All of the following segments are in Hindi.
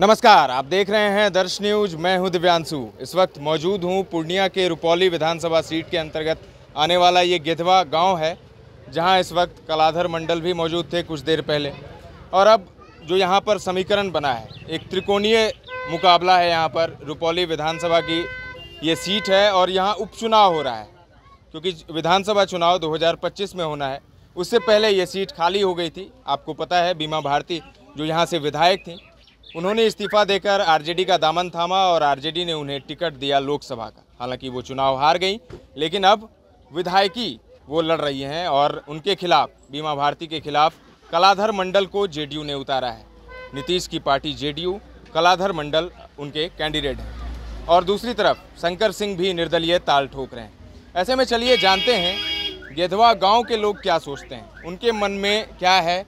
नमस्कार, आप देख रहे हैं दर्श न्यूज़। मैं हूँ दिव्यांशु। इस वक्त मौजूद हूँ पूर्णिया के रुपौली विधानसभा सीट के अंतर्गत आने वाला ये गिधवा गाँव है, जहाँ इस वक्त कलाधर मंडल भी मौजूद थे कुछ देर पहले। और अब जो यहाँ पर समीकरण बना है, एक त्रिकोणीय मुकाबला है यहाँ पर रुपौली विधानसभा की ये सीट है और यहाँ उपचुनाव हो रहा है, क्योंकि विधानसभा चुनाव 2025 में होना है। उससे पहले ये सीट खाली हो गई थी। आपको पता है, बीमा भारती जो यहाँ से विधायक थी उन्होंने इस्तीफा देकर आरजेडी का दामन थामा और आरजेडी ने उन्हें टिकट दिया लोकसभा का। हालाँकि वो चुनाव हार गई, लेकिन अब विधायकी वो लड़ रही हैं और उनके खिलाफ, बीमा भारती के खिलाफ कलाधर मंडल को जेडीयू ने उतारा है। नीतीश की पार्टी जेडीयू, कलाधर मंडल उनके कैंडिडेट हैं। और दूसरी तरफ़, शंकर सिंह भी निर्दलीय ताल ठोक रहे हैं। ऐसे में चलिए जानते हैं, गेधवा गाँव के लोग क्या सोचते हैं? उनके मन में क्या है?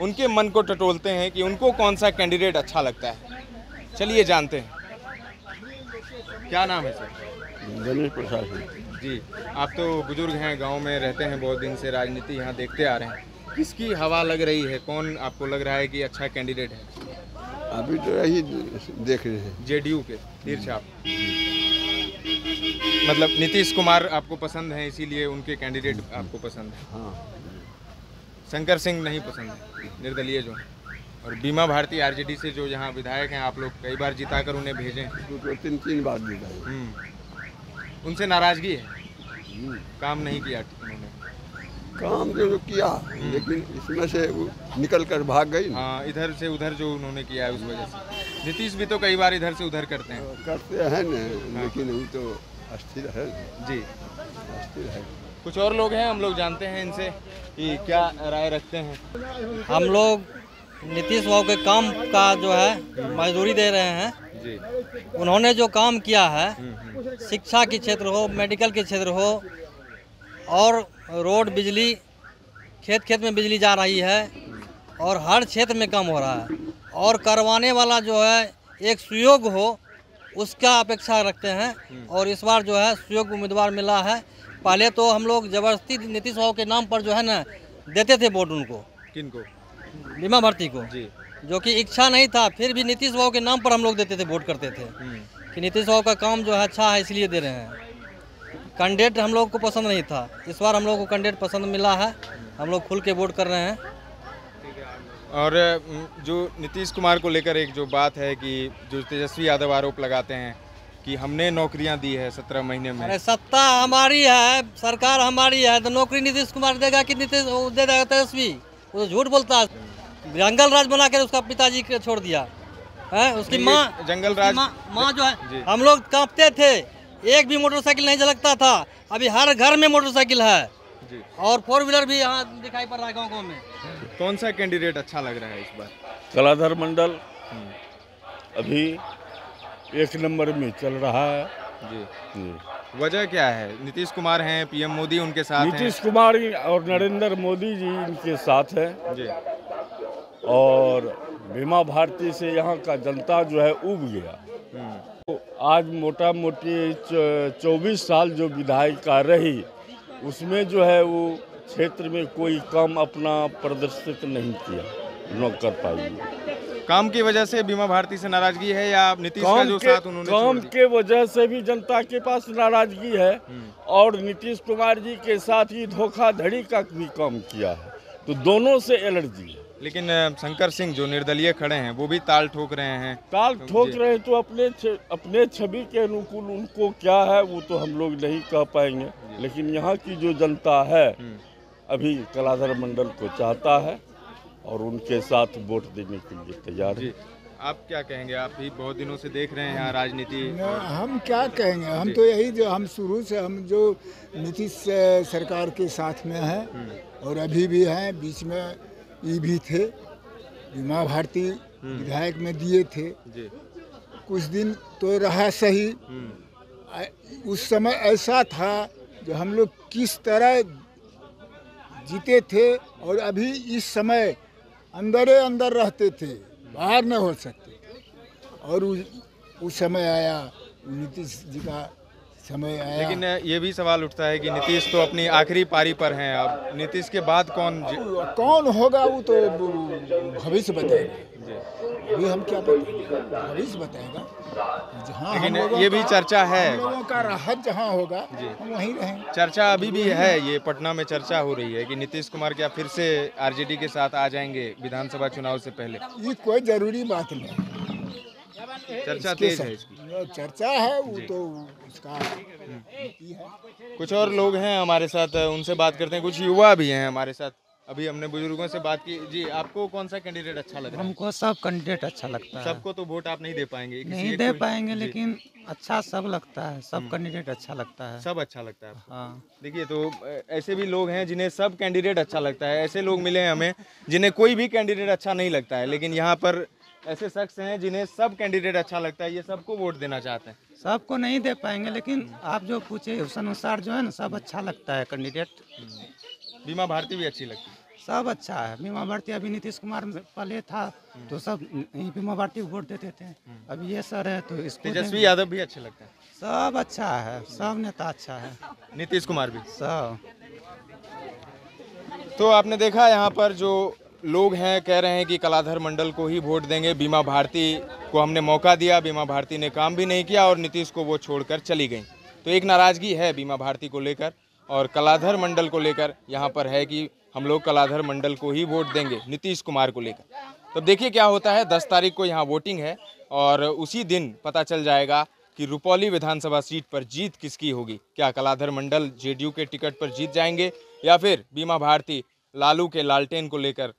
उनके मन को टटोलते हैं कि उनको कौन सा कैंडिडेट अच्छा लगता है। चलिए जानते हैं। क्या नाम है सर? गणेश प्रसाद सिंह। जी आप तो बुज़ुर्ग हैं गाँव में रहते हैं बहुत दिन से राजनीति यहाँ देखते आ रहे हैं। किसकी हवा लग रही है? कौन आपको लग रहा है कि अच्छा कैंडिडेट है? अभी तो यही देख रहे हैं। जेडीयू के छाप मतलब नीतीश कुमार आपको पसंद है इसीलिए उनके कैंडिडेट आपको पसंद है। हाँ। शंकर सिंह नहीं पसंद है निर्दलीय जो और बीमा भारती आरजेडी से जो यहाँ विधायक हैं आप लोग कई बार जिताकर उन्हें भेजें। तो, तीन तीन बार जीता हम्म। उनसे नाराज़गी है? हम्म। काम नहीं किया उन्होंने। काम जो जो किया लेकिन इसमें से निकल कर भाग गई हाँ इधर से उधर जो उन्होंने किया है उस वजह से। नीतीश भी तो कई बार इधर से उधर करते हैं। करते हैं न लेकिन वो तो अस्थिर है। जी। अस्थिर है। कुछ और लोग हैं हम लोग जानते हैं इनसे कि क्या राय रखते हैं। हम लोग नीतीश बाबू के काम का जो है मजदूरी दे रहे हैं। जी। उन्होंने जो काम किया है हम्म, हम्म। शिक्षा के क्षेत्र हो मेडिकल के क्षेत्र हो और रोड बिजली खेत खेत में बिजली जा रही है और हर क्षेत्र में काम हो रहा है। और करवाने वाला जो है एक सुयोग हो उसका अपेक्षा रखते हैं और इस बार जो है सुयोग उम्मीदवार मिला है पहले तो हम लोग ज़बरदस्ती नीतीश बाबू के नाम पर जो है ना देते थे वोट उनको। किनको बीमा भर्ती को। जी। जो कि इच्छा नहीं था फिर भी नीतीश बाबू के नाम पर हम लोग देते थे वोट करते थे। हम्म, कि नीतीश बाबू का काम जो है अच्छा है इसलिए दे रहे हैं। कैंडिडेट हम लोग को पसंद नहीं था। इस बार हम लोग को कैंडिडेट पसंद मिला है। हम लोग खुल के वोट कर रहे हैं। और जो नीतीश कुमार को लेकर एक जो बात है कि जो तेजस्वी यादव आरोप लगाते हैं कि हमने नौकरियाँ दी है सत्रह महीने में। अरे सत्ता हमारी है सरकार हमारी है तो नौकरी नीतीश कुमार देगा कि नीतीश दे देगा तेजस्वी? वो तो झूठ बोलता है। जंगल राज बना कर उसका पिताजी को छोड़ दिया। है? उसकी माँ जंगल राज- माँ माँ जो है हम लोग कांपते थे। एक भी मोटरसाइकिल नहीं झलकता था। अभी हर घर में मोटरसाइकिल है। और फोर व्हीलर भी यहाँ दिखाई पड़ रहा है गाँव गाँव में। कौन सा कैंडिडेट अच्छा लग रहा है इस बार? कलाधर मंडल। अभी एक नंबर में चल रहा है। जी। जी। वजह क्या है? नीतीश कुमार हैं पीएम मोदी उनके साथ नीतीश कुमार और नरेंद्र मोदी जी इनके साथ है। जी। और बीमा भारती से यहाँ का जनता जो है उब गया। हम्म, तो आज मोटा मोटी चौबीस साल जो विधायिका रही उसमें जो है वो क्षेत्र में कोई काम अपना प्रदर्शित नहीं किया न कर पाई। काम की वजह से बीमा भारती से नाराज़गी है या नीतीश का जो साथ उन्होंने काम के वजह से भी जनता के पास नाराज़गी है और नीतीश कुमार जी के साथ ही धोखाधड़ी का भी काम किया है। तो दोनों से एलर्जी है। लेकिन शंकर सिंह जो निर्दलीय खड़े हैं वो भी ताल ठोक रहे हैं। ताल ठोक रहे हैं तो अपने छ- अपने छवि के अनुकूल उनको क्या है वो तो हम लोग नहीं कह पाएँगे। लेकिन यहाँ की जो जनता है हम्म। अभी कलाधर मंडल को चाहता है और उनके साथ वोट देने के लिए तैयार है आप क्या कहेंगे? आप भी बहुत दिनों से देख रहे हैं यहाँ राजनीति हम क्या कहेंगे? हम तो यही जो हम शुरू से हम जो नीतीश सरकार के साथ में हैं और अभी भी हैं बीच में ये भी थे बीमा भारती विधायक में दिए थे। जी। कुछ दिन तो रहा सही। हम्म, उस समय ऐसा था जो हम लोग किस तरह जीते थे और अभी इस समय अंदरे अंदर रहते थे बाहर न हो सकते। और उस, उस समय आया नीतीश जी का समय आया। लेकिन ये भी सवाल उठता है कि नीतीश तो अपनी आखिरी पारी पर हैं अब नीतीश के बाद कौन कौन होगा वो तो भविष्य बताएगा अभी हम क्या बताएँगे? भविष्य बताएगा जहाँ लेकिन ये भी चर्चा है। लोगों का राहत जहाँ होगा हम वहीं रहेंगे। चर्चा अभी भी है ये पटना में चर्चा हो रही है कि नीतीश कुमार क्या फिर से आरजेडी के साथ आ जाएँगे विधानसभा चुनाव से पहले? ये कोई ज़रूरी बात नहीं चर्चा तेज है इसकी। चर्चा है वो तो उसका कुछ और लोग हैं हमारे साथ उनसे बात करते हैं कुछ युवा भी हैं हमारे साथ। अभी हमने बुज़ुर्गों से बात की। जी आपको कौन सा कैंडिडेट अच्छा लग है? हमको सब कैंडिडेट अच्छा लगता है। सबको तो वोट आप नहीं दे पाएँगे। नहीं दे पाएँगे लेकिन अच्छा सब लगता है सब कैंडिडेट अच्छा लगता है। सब अच्छा लगता है हाँ। देखिए तो ऐसे भी लोग हैं जिन्हें सब कैंडिडेट अच्छा लगता है। ऐसे लोग मिले हैं हमें जिन्हें कोई भी कैंडिडेट अच्छा नहीं लगता है लेकिन यहाँ पर ऐसे शख्स हैं जिन्हें सब कैंडिडेट अच्छा लगता है ये सबको वोट देना चाहते हैं। सबको नहीं दे पाएँगे लेकिन आप जो पूछे उस अनुसार जो है ना सब अच्छा लगता है कैंडिडेट बीमा भारती भी अच्छी लगती सब अच्छा है। बीमा भारती अभी नीतीश कुमार पहले था तो सब बीमा भारती को वोट देते थे। अब ये सर है तो इसको तेजस्वी यादव भी अच्छे लगते हैं। सब अच्छा है सब नेता अच्छा है। नीतीश कुमार भी। सब। तो आपने देखा यहाँ पर जो लोग हैं कह रहे हैं कि कलाधर मंडल को ही वोट देंगे। बीमा भारती को हमने मौका दिया बीमा भारती ने काम भी नहीं किया और नीतीश को वो छोड़कर चली गई। तो एक नाराज़गी है बीमा भारती को लेकर। और कलाधर मंडल को लेकर यहाँ पर है कि हम लोग कलाधर मंडल को ही वोट देंगे, नीतीश कुमार को लेकर। तो देखिए क्या होता है, दस तारीख को यहाँ वोटिंग है और उसी दिन पता चल जाएगा कि रुपौली विधानसभा सीट पर जीत किसकी होगी। क्या कलाधर मंडल जेडीयू के टिकट पर जीत जाएँगे या फिर बीमा भारती लालू के लालटेन को लेकर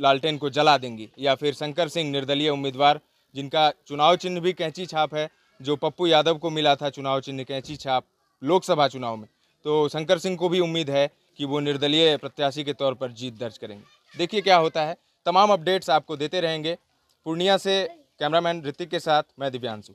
लालटेन को जला देंगी या फिर शंकर सिंह निर्दलीय उम्मीदवार जिनका चुनाव चिन्ह भी कैंची छाप है, जो पप्पू यादव को मिला था चुनाव चिन्ह कैंची छाप, लोकसभा चुनाव में। तो शंकर सिंह को भी उम्मीद है कि वो निर्दलीय प्रत्याशी के तौर पर जीत दर्ज करेंगे। देखिए क्या होता है। तमाम अपडेट्स आपको देते रहेंगे। पूर्णिया से कैमरामैन ऋतिक के साथ, मैं दिव्यांशु।